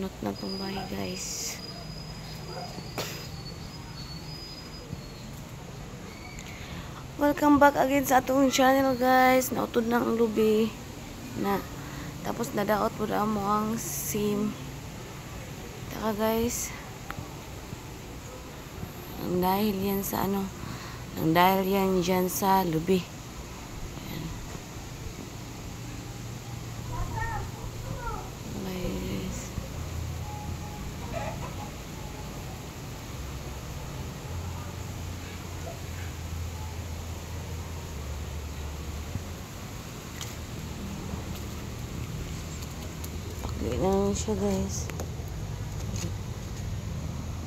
Bunot na bahay guys. Welcome back again sa atong channel guys. Nautod na ang lubi na tapos nadaot po na mo ang sim. Taka guys. Ang dahil yan sa ano. Ang dahil yan dyan sa lubi. Ayan. Guys. Pakli na siya guys.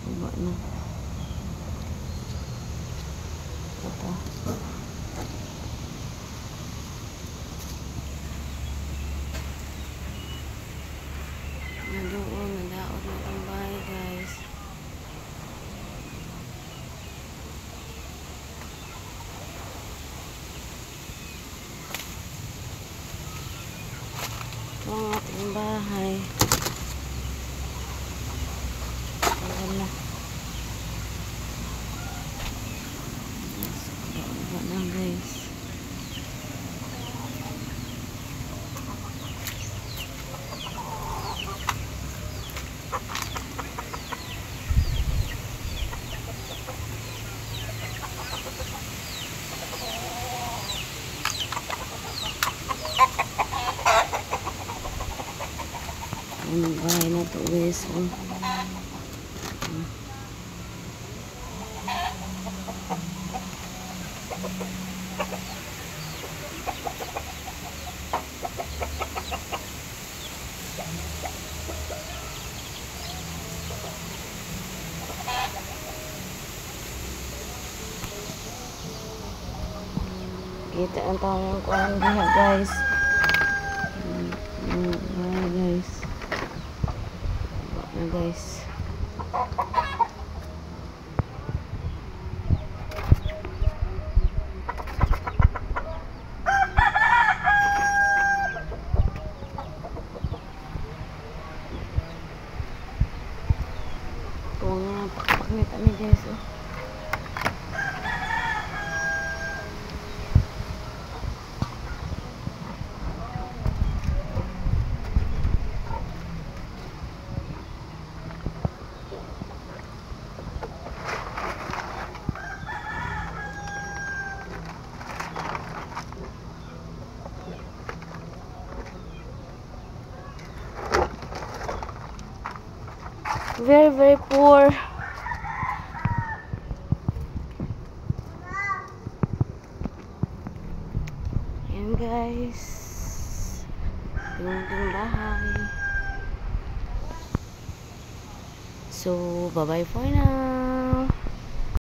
Baba na. Ito. Nandoon, nadaot na itong bahay guys. Ito ang ating bahay. Ayan na. Yes, baba na guys. Ang bahay na to guys. Oh. Kita ang tawang kuhan diha guys. Mm, mm, ah, guys. Na guys. Nga, pakpak kami guys. Oh. Very, very poor. Ayan guys. Yung bahay. So, bye-bye for now.